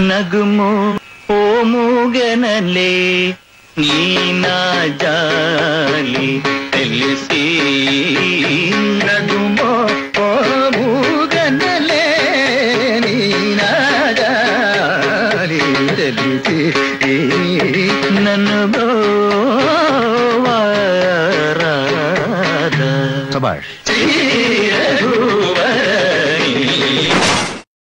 నగుము ఓ మూగనలే నీ నా జాలి తెలిసి. నగుమో ఓ మూగనలే నీ నా జాలి తెలిసి. నన్ను సబాష్.